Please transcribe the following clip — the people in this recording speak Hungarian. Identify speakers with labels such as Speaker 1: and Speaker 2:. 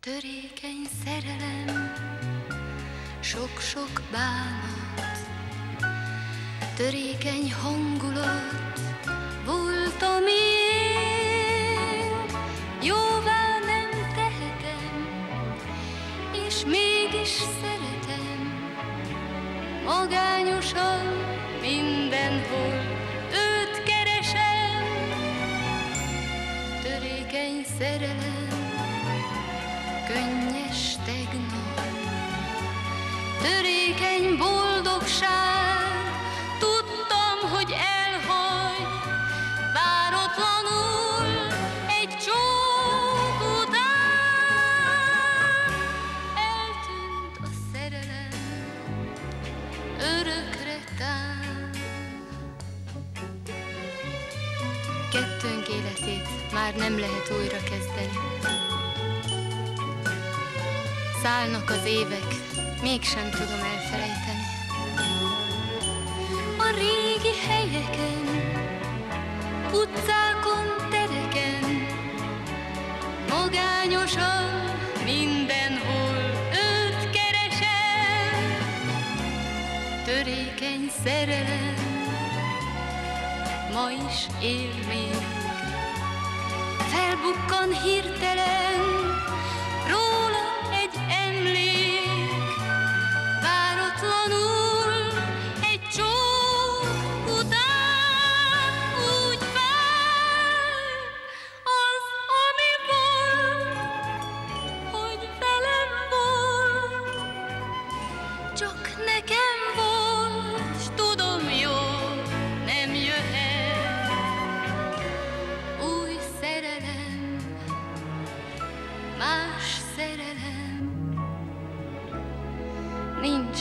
Speaker 1: Törékeny szerelem, sok-sok bánat, törékeny hangulat volt a miénk, jóvá nem tehetem, és mégis szeretem, magányosan mindenhol őt keresem, törékeny szerelem, könnyes tegnap, törékeny boldogság, tudtam, hogy elhagy, váratlanul egy csók után. Eltűnt a szerelem, örökre tán. Kettőnk életét már nem lehet újra kezdeni. Szállnak az évek, mégsem tudom elfelejteni. A régi helyeken, utcákon, tereken, magányosan mindenhol őt keresem. Törékeny szerelem, ma is él még. Felbukkan hirtelen, Csak nekem volt, tudom jó, nem jöhet. Új szerelem, más szerelem, nincs